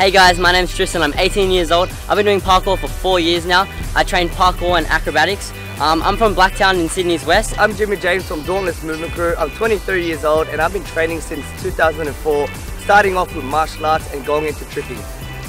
Hey guys, my name's Tristan, I'm 18 years old. I've been doing parkour for four years now. I train parkour and acrobatics. Um, I'm from Blacktown in Sydney's West. I'm Jimmy James from Dauntless Movement Crew. I'm 23 years old and I've been training since 2004, starting off with martial arts and going into tricking.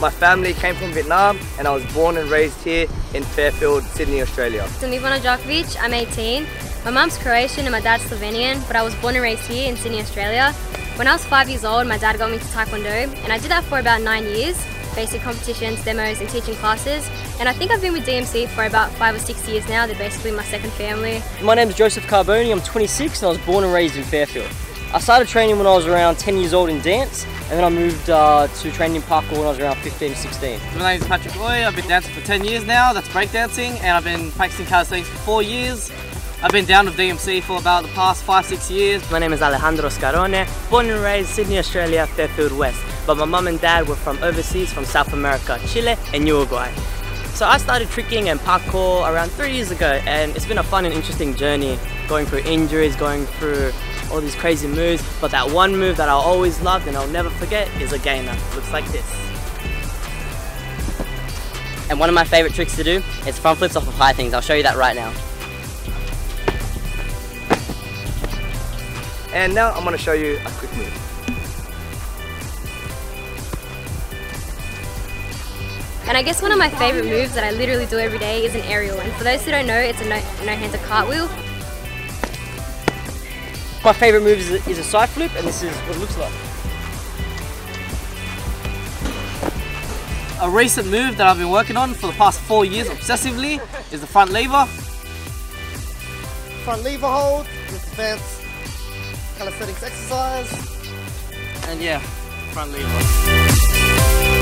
My family came from Vietnam and I was born and raised here in Fairfield, Sydney, Australia. I'm Ivana Djokovic, I'm 18. My mum's Croatian and my dad's Slovenian, but I was born and raised here in Sydney, Australia. When I was five years old, my dad got me to Taekwondo, and I did that for about nine years, basic competitions, demos, and teaching classes. And I think I've been with DMC for about five or six years now. They're basically my second family. My name is Joseph Carboni, I'm 26 and I was born and raised in Fairfield. I started training when I was around 10 years old in dance, and then I moved uh, to training in parkour when I was around 15 16. My name is Patrick Oy, I've been dancing for 10 years now, that's breakdancing, and I've been practicing calisthenics for four years. I've been down with DMC for about the past five, six years. My name is Alejandro Scarone, born and raised Sydney, Australia, Fairfield West. But my mum and dad were from overseas, from South America, Chile and Uruguay. So I started tricking and parkour around three years ago and it's been a fun and interesting journey going through injuries, going through all these crazy moves. But that one move that I'll always loved and I'll never forget is a gainer. Looks like this. And one of my favorite tricks to do is front flips off of high things. I'll show you that right now. And now I'm going to show you a quick move. And I guess one of my favorite moves that I literally do every day is an aerial. And for those who don't know, it's a no, no hands a cartwheel. My favorite move is a, is a side flip, and this is what it looks like. A recent move that I've been working on for the past four years obsessively is the front lever. Front lever hold, just advanced calisthenics exercise. And yeah, front lever.